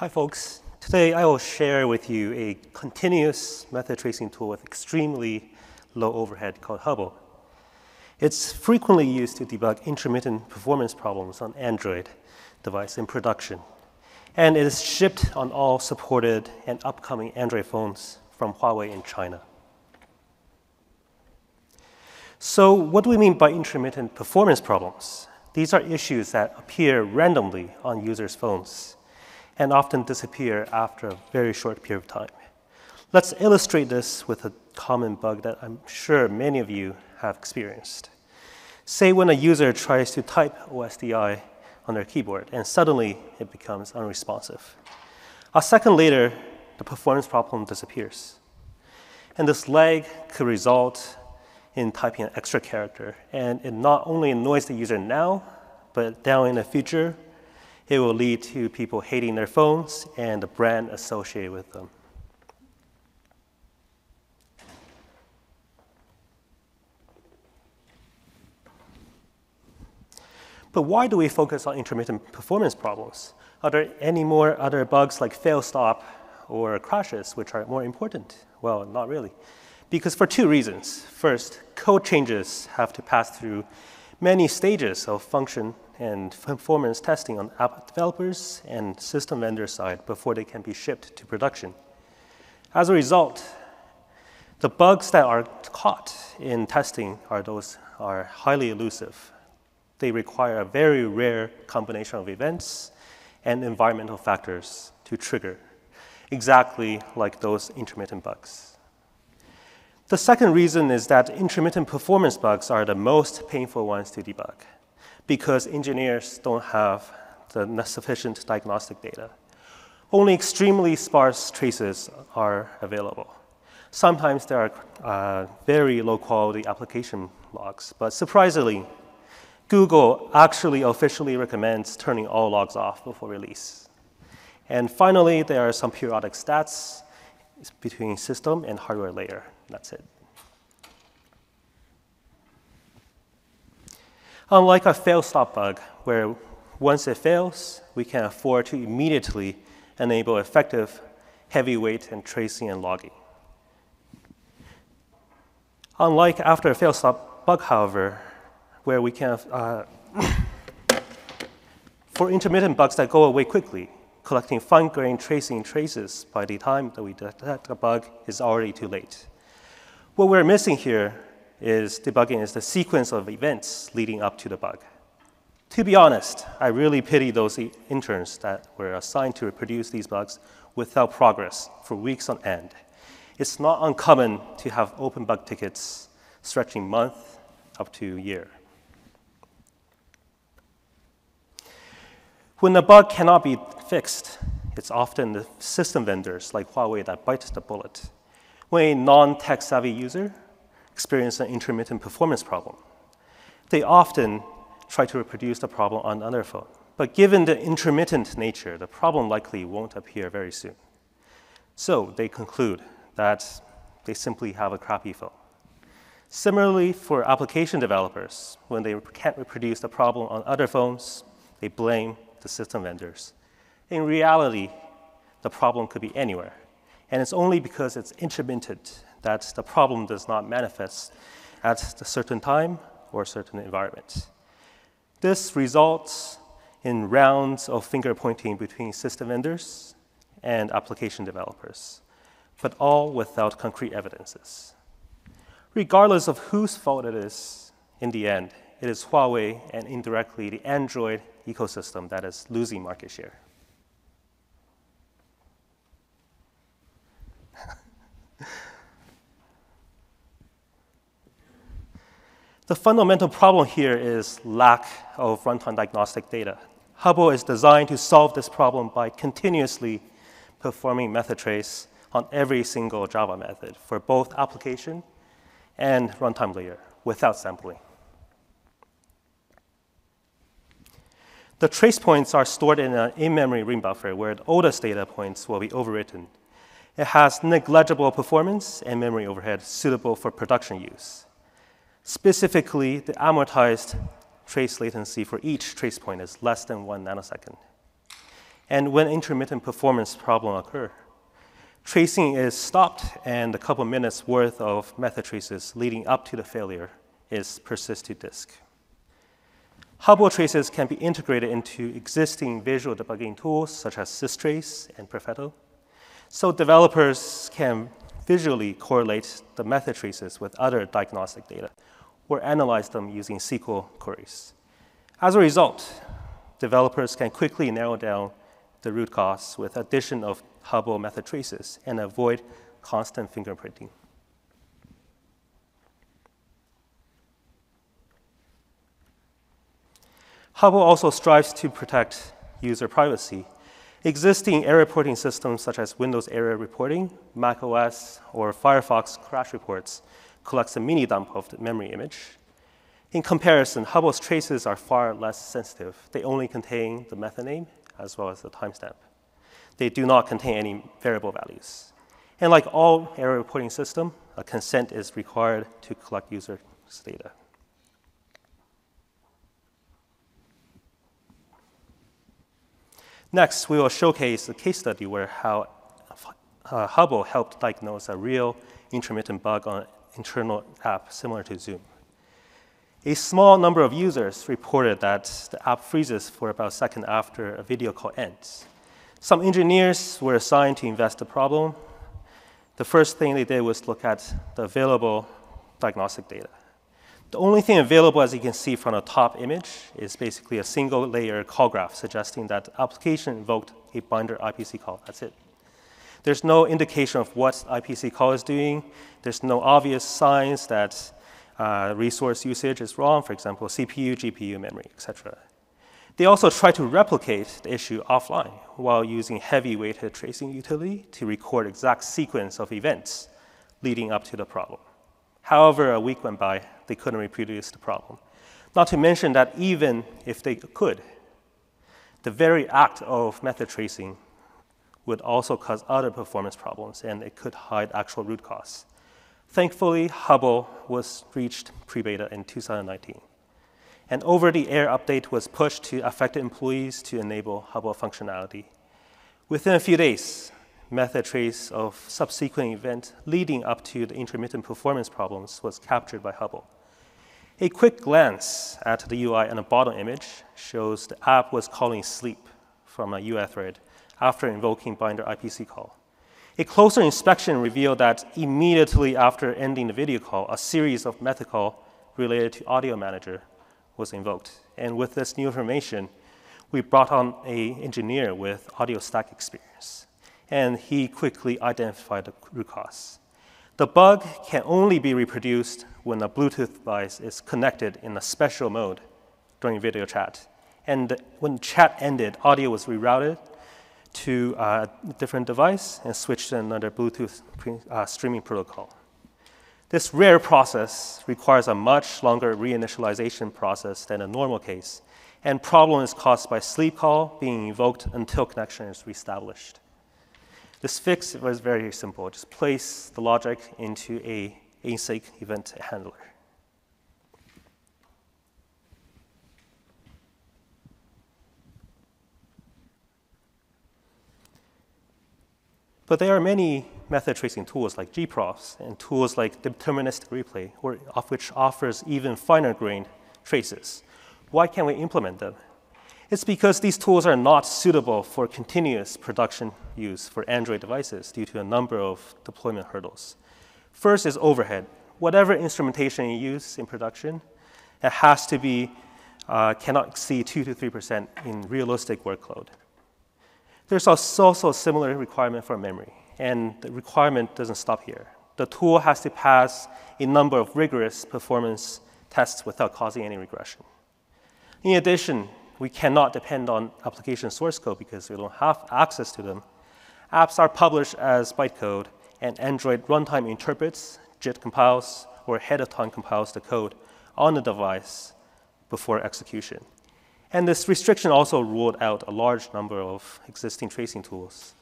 Hi, folks. Today I will share with you a continuous method tracing tool with extremely low overhead called Hubble. It's frequently used to debug intermittent performance problems on Android device in production. And it is shipped on all supported and upcoming Android phones from Huawei in China. So what do we mean by intermittent performance problems? These are issues that appear randomly on users' phones and often disappear after a very short period of time. Let's illustrate this with a common bug that I'm sure many of you have experienced. Say when a user tries to type OSDI on their keyboard and suddenly it becomes unresponsive. A second later, the performance problem disappears. And this lag could result in typing an extra character. And it not only annoys the user now, but down in the future, it will lead to people hating their phones and the brand associated with them. But why do we focus on intermittent performance problems? Are there any more other bugs like fail stop or crashes which are more important? Well, not really. Because for two reasons. First, code changes have to pass through many stages of function and performance testing on app developers and system vendor side before they can be shipped to production. As a result, the bugs that are caught in testing are those are highly elusive. They require a very rare combination of events and environmental factors to trigger, exactly like those intermittent bugs. The second reason is that intermittent performance bugs are the most painful ones to debug because engineers don't have the sufficient diagnostic data. Only extremely sparse traces are available. Sometimes there are uh, very low quality application logs, but surprisingly, Google actually officially recommends turning all logs off before release. And finally, there are some periodic stats between system and hardware layer. That's it. Unlike a fail stop bug, where once it fails, we can afford to immediately enable effective heavyweight and tracing and logging. Unlike after a fail stop bug, however, where we can, uh, for intermittent bugs that go away quickly, collecting fine-grained tracing traces by the time that we detect a bug is already too late. What we're missing here is debugging is the sequence of events leading up to the bug. To be honest, I really pity those interns that were assigned to reproduce these bugs without progress for weeks on end. It's not uncommon to have open bug tickets stretching month up to year. When the bug cannot be fixed, it's often the system vendors like Huawei that bites the bullet. When a non-tech savvy user experiences an intermittent performance problem, they often try to reproduce the problem on another phone. But given the intermittent nature, the problem likely won't appear very soon. So they conclude that they simply have a crappy phone. Similarly, for application developers, when they can't reproduce the problem on other phones, they blame the system vendors. In reality, the problem could be anywhere. And it's only because it's intermittent that the problem does not manifest at a certain time or certain environment. This results in rounds of finger pointing between system vendors and application developers, but all without concrete evidences. Regardless of whose fault it is, in the end, it is Huawei and indirectly the Android ecosystem that is losing market share. The fundamental problem here is lack of runtime diagnostic data. Hubble is designed to solve this problem by continuously performing method trace on every single Java method for both application and runtime layer without sampling. The trace points are stored in an in-memory ring buffer where the oldest data points will be overwritten. It has negligible performance and memory overhead suitable for production use. Specifically, the amortized trace latency for each trace point is less than one nanosecond. and when intermittent performance problem occur. Tracing is stopped, and a couple minutes worth of method traces leading up to the failure is persist to disk. Hubble traces can be integrated into existing visual debugging tools such as systrace and Perfetto, so developers can visually correlate the method traces with other diagnostic data or analyze them using SQL queries. As a result, developers can quickly narrow down the root cause with addition of Hubble method traces and avoid constant fingerprinting. Hubble also strives to protect user privacy. Existing error reporting systems such as Windows Error Reporting, macOS, or Firefox crash reports collects a mini dump of the memory image. In comparison, Hubble's traces are far less sensitive. They only contain the method name as well as the timestamp. They do not contain any variable values. And like all error reporting system, a consent is required to collect user's data. Next, we will showcase a case study where how uh, Hubble helped diagnose a real intermittent bug on internal app similar to Zoom. A small number of users reported that the app freezes for about a second after a video call ends. Some engineers were assigned to invest the problem. The first thing they did was look at the available diagnostic data. The only thing available, as you can see from the top image, is basically a single layer call graph suggesting that application invoked a binder IPC call. That's it. There's no indication of what IPC call is doing. There's no obvious signs that uh, resource usage is wrong, for example, CPU, GPU, memory, etc. They also try to replicate the issue offline while using heavy-weighted tracing utility to record exact sequence of events leading up to the problem. However, a week went by, they couldn't reproduce the problem. Not to mention that even if they could, the very act of method tracing would also cause other performance problems and it could hide actual root cause. Thankfully, Hubble was reached pre-beta in 2019. An over-the-air update was pushed to affected employees to enable Hubble functionality. Within a few days, method trace of subsequent event leading up to the intermittent performance problems was captured by Hubble. A quick glance at the UI on the bottom image shows the app was calling sleep from a UI thread after invoking binder IPC call. A closer inspection revealed that immediately after ending the video call, a series of method call related to audio manager was invoked. And with this new information, we brought on a engineer with audio stack experience. And he quickly identified the root cause. The bug can only be reproduced when a Bluetooth device is connected in a special mode during video chat. And when chat ended, audio was rerouted to a different device and switch to another Bluetooth uh, streaming protocol. This rare process requires a much longer reinitialization process than a normal case, and problem is caused by sleep call being invoked until connection is reestablished. This fix was very simple. Just place the logic into a async event handler. But there are many method tracing tools like gprofs and tools like deterministic replay, or, of which offers even finer grained traces. Why can't we implement them? It's because these tools are not suitable for continuous production use for Android devices due to a number of deployment hurdles. First is overhead. Whatever instrumentation you use in production, it has to be, uh, cannot exceed 2 to 3% in realistic workload. There's also a similar requirement for memory, and the requirement doesn't stop here. The tool has to pass a number of rigorous performance tests without causing any regression. In addition, we cannot depend on application source code because we don't have access to them. Apps are published as bytecode, and Android runtime interprets, JIT compiles, or ahead of time compiles the code on the device before execution. And this restriction also ruled out a large number of existing tracing tools.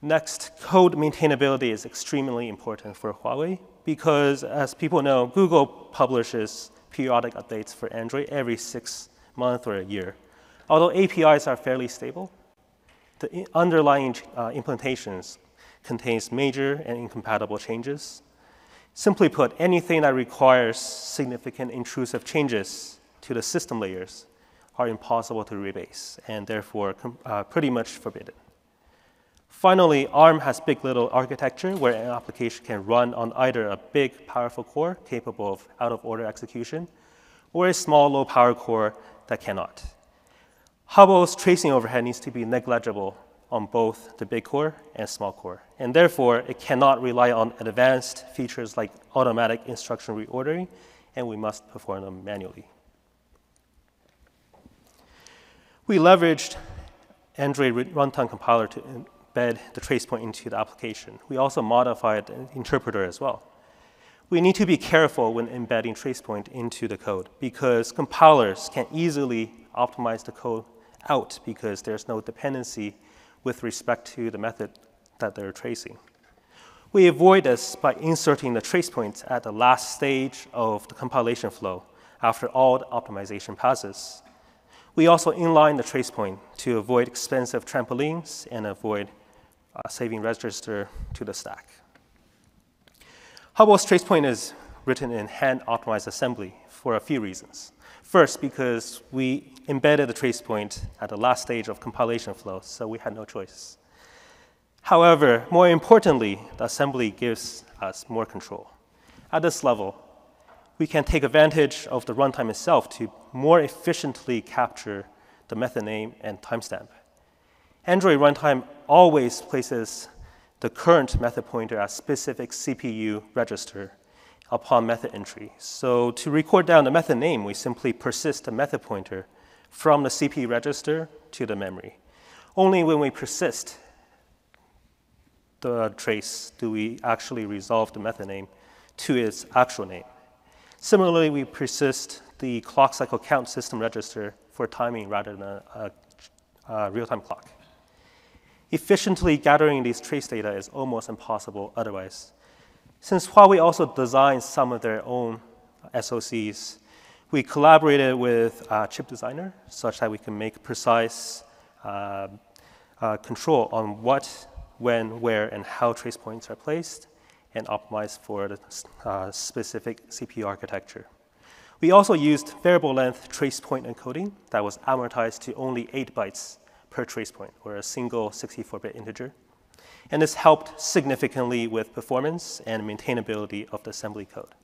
Next, code maintainability is extremely important for Huawei because, as people know, Google publishes periodic updates for Android every six months or a year. Although APIs are fairly stable, the underlying uh, implementations contains major and incompatible changes. Simply put, anything that requires significant intrusive changes to the system layers are impossible to rebase and therefore uh, pretty much forbidden. Finally, ARM has big little architecture where an application can run on either a big, powerful core capable of out of order execution or a small, low power core that cannot. Hubble's tracing overhead needs to be negligible on both the big core and small core, and therefore it cannot rely on advanced features like automatic instruction reordering, and we must perform them manually. We leveraged Android runtime compiler to embed the trace point into the application. We also modified the interpreter as well. We need to be careful when embedding tracepoint into the code because compilers can easily optimize the code out because there's no dependency with respect to the method that they're tracing. We avoid this by inserting the trace points at the last stage of the compilation flow after all the optimization passes. We also inline the trace point to avoid expensive trampolines and avoid uh, saving register to the stack. Hubble's trace point is written in hand-optimized assembly for a few reasons. First, because we embedded the trace point at the last stage of compilation flow, so we had no choice. However, more importantly, the assembly gives us more control. At this level, we can take advantage of the runtime itself to more efficiently capture the method name and timestamp. Android runtime always places the current method pointer as specific CPU register upon method entry. So to record down the method name, we simply persist the method pointer from the CPU register to the memory. Only when we persist the trace do we actually resolve the method name to its actual name. Similarly, we persist the clock cycle count system register for timing rather than a, a, a real-time clock. Efficiently gathering these trace data is almost impossible otherwise. Since Huawei also designed some of their own SoCs, we collaborated with a chip designer such that we can make precise uh, uh, control on what, when, where, and how trace points are placed and optimized for the uh, specific CPU architecture. We also used variable length trace point encoding that was amortized to only 8 bytes per trace point, or a single 64-bit integer. And this helped significantly with performance and maintainability of the assembly code.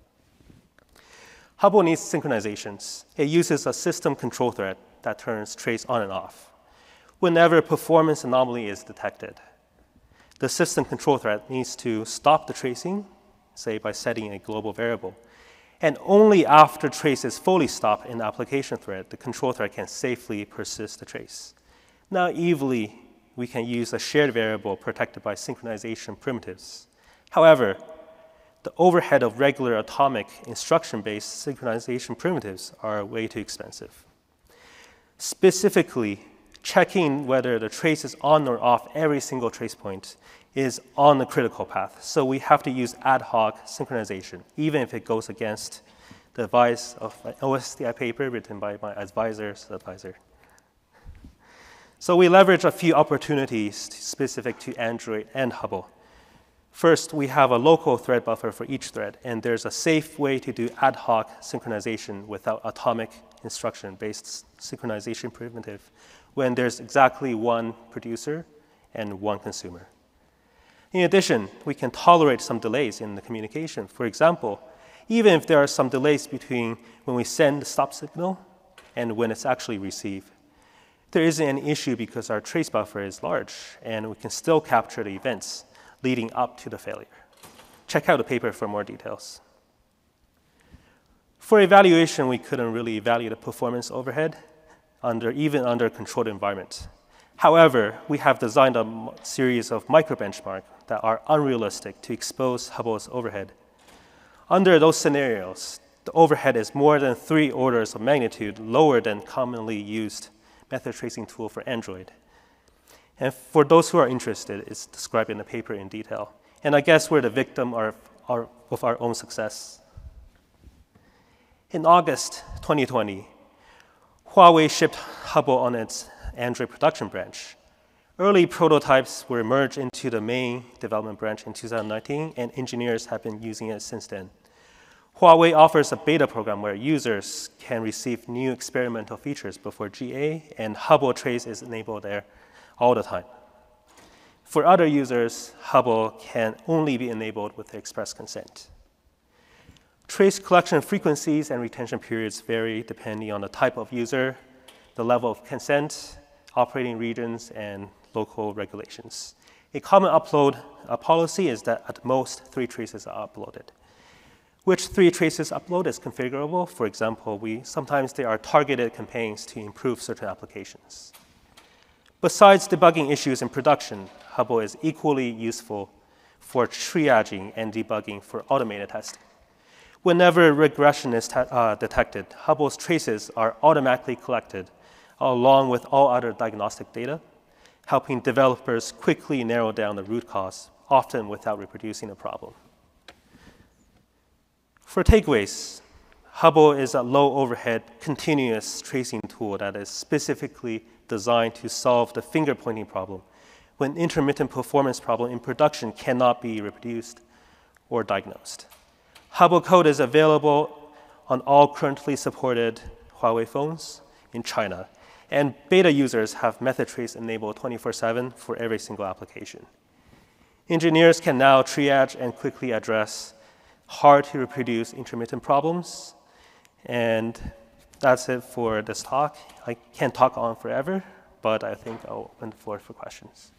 Hubble needs synchronizations. It uses a system control thread that turns trace on and off. Whenever a performance anomaly is detected, the system control thread needs to stop the tracing, say by setting a global variable. And only after trace is fully stopped in the application thread, the control thread can safely persist the trace. Naively, we can use a shared variable protected by synchronization primitives. However, the overhead of regular atomic instruction-based synchronization primitives are way too expensive. Specifically, checking whether the trace is on or off every single trace point is on the critical path. So we have to use ad hoc synchronization, even if it goes against the advice of an OSDI paper written by my advisor's advisor. So we leverage a few opportunities specific to Android and Hubble. First, we have a local thread buffer for each thread, and there's a safe way to do ad hoc synchronization without atomic instruction-based synchronization primitive when there's exactly one producer and one consumer. In addition, we can tolerate some delays in the communication. For example, even if there are some delays between when we send the stop signal and when it's actually received, there isn't an issue because our trace buffer is large and we can still capture the events leading up to the failure. Check out the paper for more details. For evaluation, we couldn't really evaluate the performance overhead under, even under controlled environment. However, we have designed a series of micro benchmarks that are unrealistic to expose Hubble's overhead. Under those scenarios, the overhead is more than three orders of magnitude lower than commonly used method tracing tool for Android. And for those who are interested, it's described in the paper in detail. And I guess we're the victim of our own success. In August 2020, Huawei shipped Hubble on its Android production branch. Early prototypes were merged into the main development branch in 2019, and engineers have been using it since then. Huawei offers a beta program where users can receive new experimental features before GA, and Hubble Trace is enabled there all the time. For other users, Hubble can only be enabled with express consent. Trace collection frequencies and retention periods vary depending on the type of user, the level of consent, operating regions, and local regulations. A common upload uh, policy is that at most three traces are uploaded. Which three traces upload is configurable. For example, we, sometimes there are targeted campaigns to improve certain applications. Besides debugging issues in production, Hubble is equally useful for triaging and debugging for automated testing. Whenever regression is uh, detected, Hubble's traces are automatically collected along with all other diagnostic data, helping developers quickly narrow down the root cause, often without reproducing the problem. For takeaways, Hubble is a low overhead continuous tracing tool that is specifically designed to solve the finger pointing problem when intermittent performance problem in production cannot be reproduced or diagnosed. Hubble code is available on all currently supported Huawei phones in China, and beta users have method trace enabled 24 7 for every single application. Engineers can now triage and quickly address hard to reproduce intermittent problems. And that's it for this talk. I can't talk on forever, but I think I'll open the floor for questions.